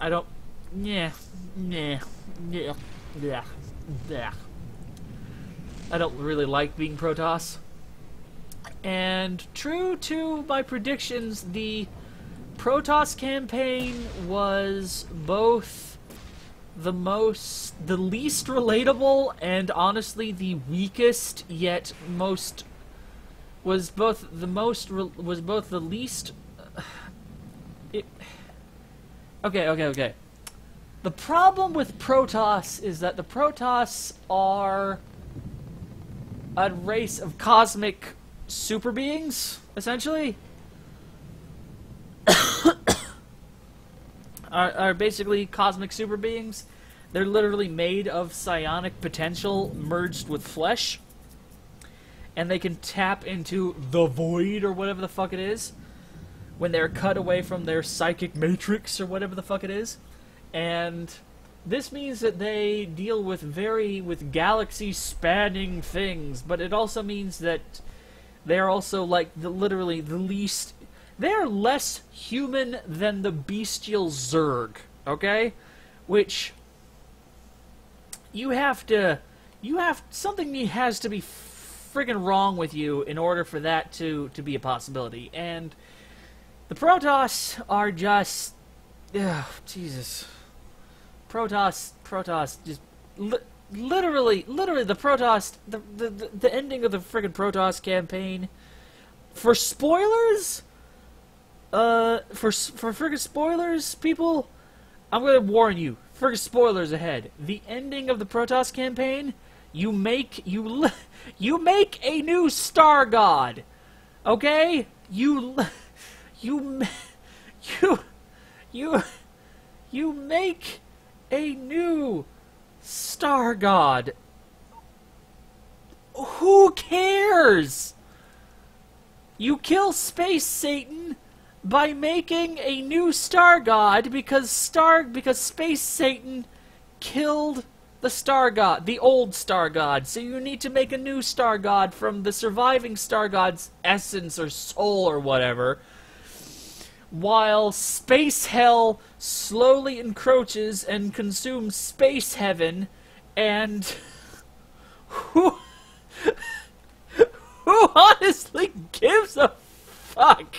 I don't. Yeah, yeah, yeah, yeah, yeah. I don't really like being Protoss. And true to my predictions, the Protoss campaign was both the most, the least relatable, and honestly the weakest, yet most was both the most was both the least. It, okay, okay, okay. The problem with Protoss is that the Protoss are a race of cosmic super beings, essentially. are, are basically cosmic super beings. They're literally made of psionic potential merged with flesh. And they can tap into the void or whatever the fuck it is when they're cut away from their psychic matrix or whatever the fuck it is. And this means that they deal with very with galaxy spanning things, but it also means that they're also like the literally the least they're less human than the bestial Zerg, okay? Which you have to you have something has to be friggin' wrong with you in order for that to to be a possibility. And the Protoss are just ugh, Jesus. Protoss Protoss just li literally literally the Protoss the, the the ending of the friggin' Protoss campaign for spoilers uh, for for friggin' spoilers, people, I'm gonna warn you. Friggin' spoilers ahead. The ending of the Protoss campaign, you make you you make a new star god. Okay, you you you you you make a new star god. Who cares? You kill Space Satan by making a new star god because star because space satan killed the star god the old star god so you need to make a new star god from the surviving star god's essence or soul or whatever while space hell slowly encroaches and consumes space heaven and who who honestly gives a fuck